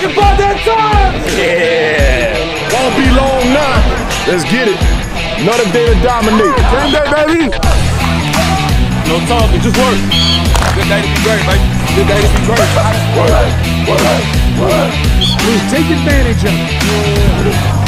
About that time! Yeah. Won't be long now. Let's get it. Another day to dominate. Same day, baby. No talking, just work. Good day to be great, baby. Good day to be great. Work, work, work. Take advantage of it.